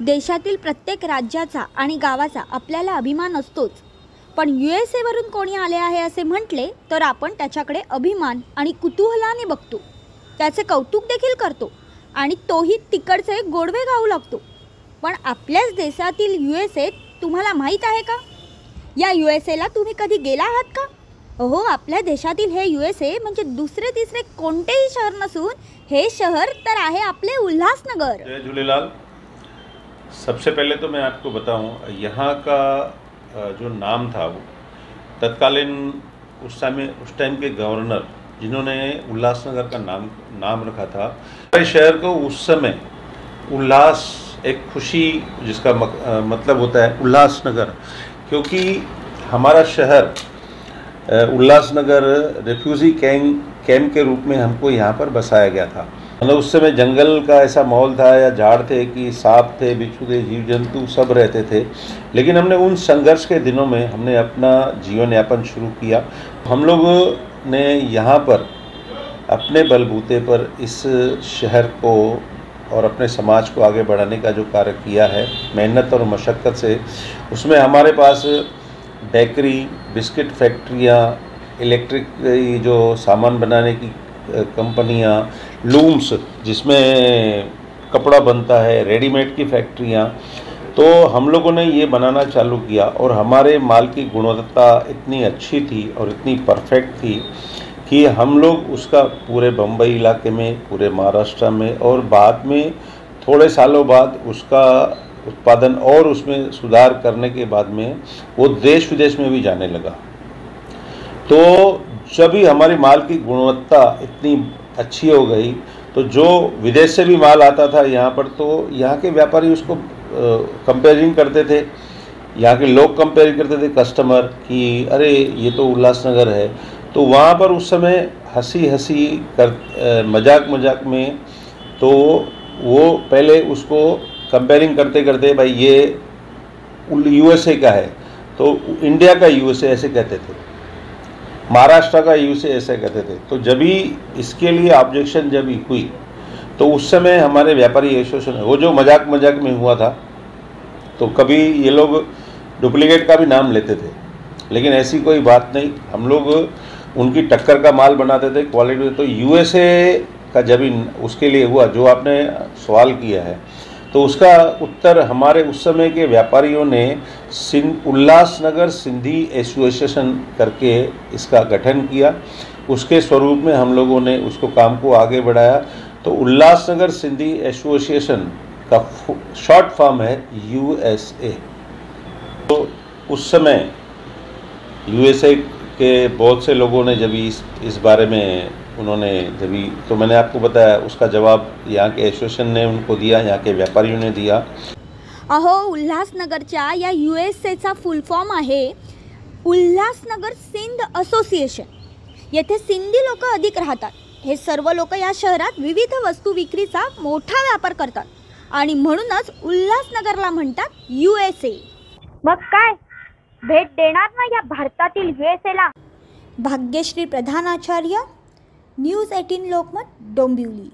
देशातील प्रत्येक राज्याचा आणि गावाचा आपल्याला अभिमान असतोच. पण यू एस एवरून कोणी आले आहे असे म्हटले तर आपण त्याच्याकडे अभिमान आणि कुतूहलाने बघतो. त्याचे कौतुक देखील करतो आणि तोही तिकडचे गोडवे गाऊ लागतो. पण आपल्याच देशातील यू एस ए तुम्हाला माहीत आहे का? या यू एस एला तुम्ही कधी गेला आहात का? अहो आपल्या देशातील हे यू एस ए म्हणजे दुसरे तिसरे कोणतेही शहर नसून हे शहर तर आहे आपले उल्हासनगर. जय सबसे पहले तो मैं आपको बताऊँ यहाँ का जो नाम था वो तत्कालीन उस समय उस टाइम के गवर्नर जिन्होंने उल्लासनगर का नाम नाम रखा था हमारे शहर को उस समय उल्लास एक खुशी जिसका मक, अ, मतलब होता है उल्लासनगर क्योंकि हमारा शहर उल्लासनगर रेफ्यूजी कैंप कैंप के रूप में हमको यहाँ पर बसाया गया था। मतलब उस समय जंगल का ऐसा माहौल था या झाड़ थे कि सांप थे, बिच्छू थे जीव जंतु सब रहते थे। लेकिन हमने उन संघर्ष के दिनों में हमने अपना जीवन यापन शुरू किया। हम लोग ने यहाँ पर अपने बलबूते पर इस शहर को और अपने समाज को आगे बढ़ाने का जो कार्य किया है, मेहनत और मशक्क़त से, उसमें हमारे पास बेकरी बिस्किट फैक्ट्रियाँ इलेक्ट्रिक जो सामान बनाने की कंपनियाँ लूम्स जिसमें कपड़ा बनता है रेडीमेड की फैक्ट्रियाँ तो हम लोगों ने ये बनाना चालू किया और हमारे माल की गुणवत्ता इतनी अच्छी थी और इतनी परफेक्ट थी कि हम लोग उसका पूरे बम्बई इलाके में, पूरे महाराष्ट्र में और बाद में थोड़े सालों बाद उसका उत्पादन और उसमें सुधार करने के बाद में वो देश विदेश में भी जाने लगा। तो जब भी हमारी माल की गुणवत्ता इतनी अच्छी हो गई तो जो विदेश से भी माल आता था यहाँ पर तो यहाँ के व्यापारी उसको कंपेयरिंग करते थे। यहाँ के लोग कंपेयर करते थे कस्टमर कि, अरे, ये तो उल्लासनगर है। तो वहाँ पर उस समय हँसी हँसी कर मज़ाक मज़ाक में तो वो पहले उसको कंपेयरिंग करते करते भाई, ये यूएसए का है। तो इंडिया का यूएसए ऐसे कहते थे। महाराष्ट्र का यूएसए ऐसे कहते थे। तो जब भी इसके लिए ऑब्जेक्शन जब हुई तो उस समय हमारे व्यापारी एसोसिएशन वो जो मज़ाक मज़ाक में हुआ था तो कभी ये लोग डुप्लीकेट का भी नाम लेते थे। लेकिन ऐसी कोई बात नहीं, हम लोग उनकी टक्कर का माल बनाते थे क्वालिटी तो यूएसए का जब उसके लिए हुआ, जो आपने सवाल किया है तो उसका उत्तर हमारे उस समय के व्यापारियों ने सिंध उल्लासनगर सिंधी एसोसिएशन करके इसका गठन किया। उसके स्वरूप में हम लोगों ने उसको काम को आगे बढ़ाया। तो उल्लासनगर सिंधी एसोसिएशन का शॉर्ट फॉर्म है यूएसए। तो उस समय यूएसए के बहुत से लोगों ने जब इस इस बारे में उन्होंने जब तो मैंने आपको बताया उसका जवाब यहाँ के एसोसिएशन ने उनको दिया यहाँ के व्यापारियों ने दिया। अहो उल्हासनगरच्या या यू एस एचा फुल फॉर्म आहे उल्हासनगर सिंध असोसिएशन येथे सिंधी लोक अधिक राहतात. हे सर्व लोक या शहरात विविध वस्तू विक्रीचा मोठा व्यापार करतात. आणि म्हणूनच उल्हासनगरला म्हणतात यू एस ए मग काय? भेट देणार ना या भारतातील USA ला? भाग्यश्री प्रधानाचार्य न्यूज़ एटीन लोकमत डोंबिवली।